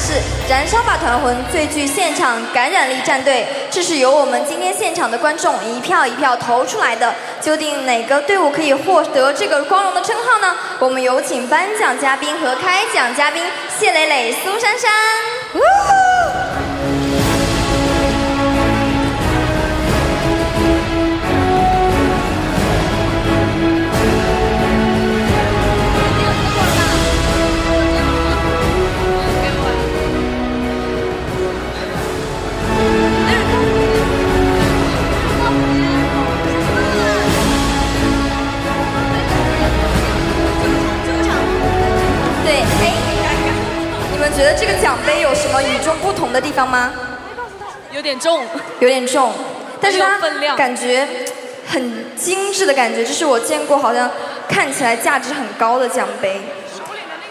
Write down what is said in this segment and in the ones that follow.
是燃烧吧团魂最具现场感染力战队，这是由我们今天现场的观众一票一票投出来的。究竟哪个队伍可以获得这个光荣的称号呢？我们有请颁奖嘉宾和开奖嘉宾谢磊磊、苏珊珊。地方吗？有点重，有点重，但是它感觉很精致的感觉，这是我见过好像看起来价值很高的奖杯。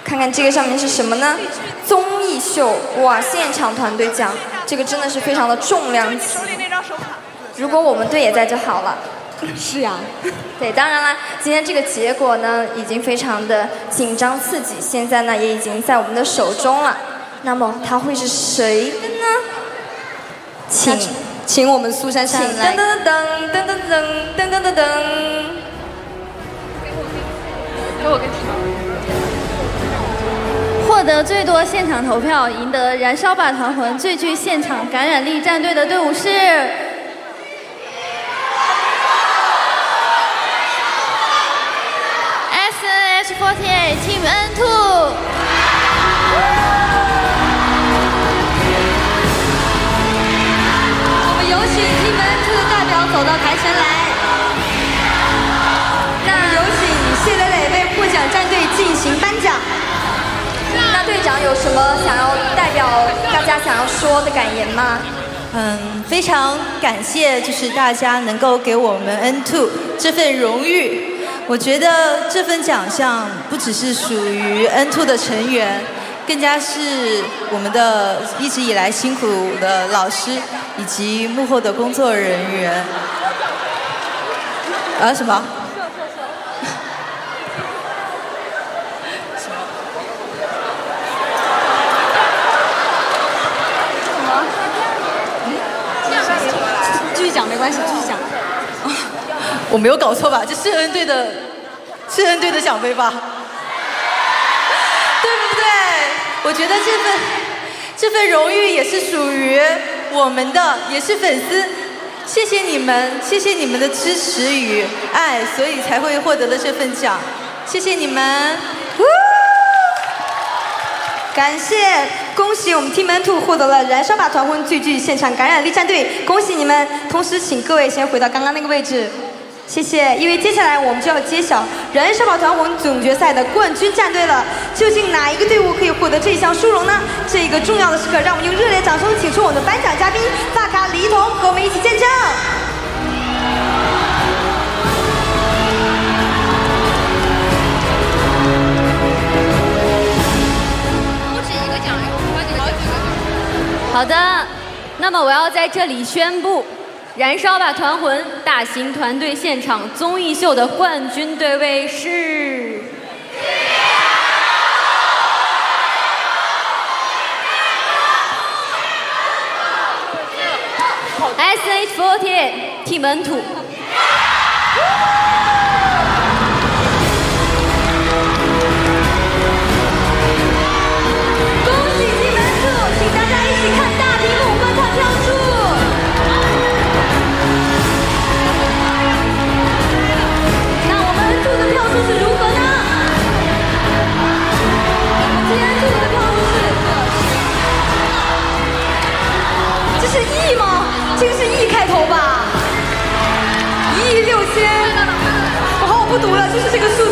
看看这个上面是什么呢？综艺秀哇，现场团队奖，这个真的是非常的重量级。如果我们队也在就好了。是呀，对，当然啦，今天这个结果呢，已经非常的紧张刺激，现在呢也已经在我们的手中了。那么他会是谁的呢？请请我们苏珊珊来。噔噔噔噔噔噔噔噔噔噔。给我个题。获得最多现场投票，赢得燃烧吧团魂最具现场感染力战队的队伍是 S N H 4 8 Team N Two。先来。那有请谢磊磊为获奖战队进行颁奖。那队长有什么想要代表大家想要说的感言吗？嗯，非常感谢，就是大家能够给我们 N Two 这份荣誉。我觉得这份奖项不只是属于 N Two 的成员，更加是我们的一直以来辛苦的老师以及幕后的工作人员。啊什么？继续讲没关系，继续讲。我没有搞错吧？这是恩队的，是恩队的奖杯吧？对不对？我觉得这份这份荣誉也是属于我们的，也是粉丝。谢谢你们，谢谢你们的支持与爱，所以才会获得了这份奖。谢谢你们。感谢，恭喜我们 Team Two 获得了燃烧吧团魂最具现场感染力战队，恭喜你们！同时，请各位先回到刚刚那个位置，谢谢。因为接下来我们就要揭晓燃烧吧团魂总决赛的冠军战队了，究竟哪一个队伍可以获得这一项殊荣呢？这个重要的时刻，让我们用热烈掌声请出我们的颁奖嘉宾大咖李一桐，和我们一起见证。好的，那么我要在这里宣布，燃烧吧团魂大型团队现场综艺秀的冠军对位是。S H 4 0 Team N 土。是这个数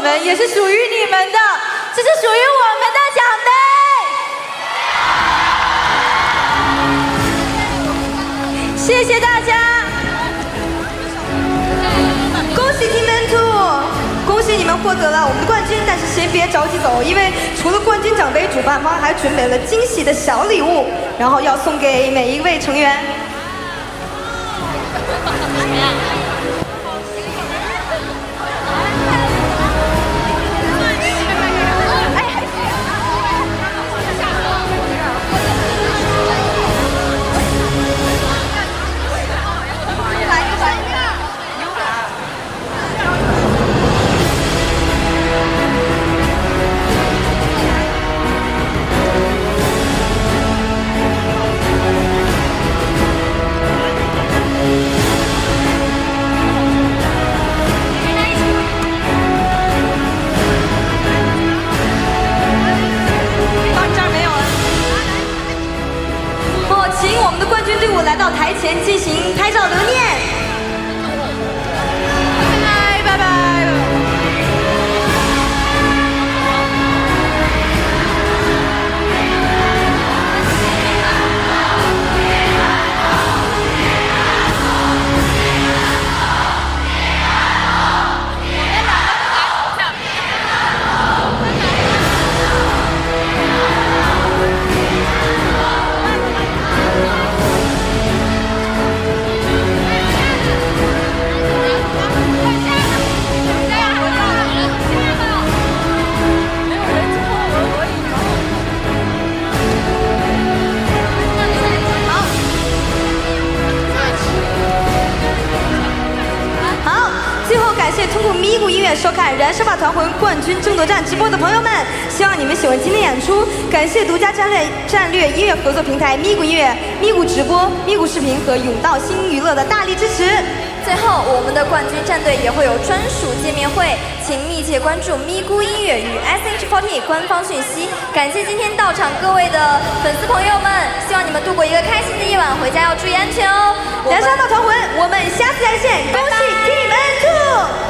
们，也是属于你们的，这是属于我们的奖杯。谢谢大家。恭喜 Team N2，恭喜你们获得了我们的冠军。但是先别着急走，因为除了冠军奖杯，主办方还准备了惊喜的小礼物，然后要送给每一位成员。燃烧吧团魂》冠军争夺战直播的朋友们，希望你们喜欢今天演出。感谢独家战略战略音乐合作平台咪咕音乐、咪咕直播、咪咕视频和永道新娱乐的大力支持。最后，我们的冠军战队也会有专属见面会，请密切关注咪咕音乐与 SH40 官方讯息。感谢今天到场各位的粉丝朋友们，希望你们度过一个开心的夜晚，回家要注意安全哦。燃烧吧团魂，我们下次再见，恭喜 Team N2。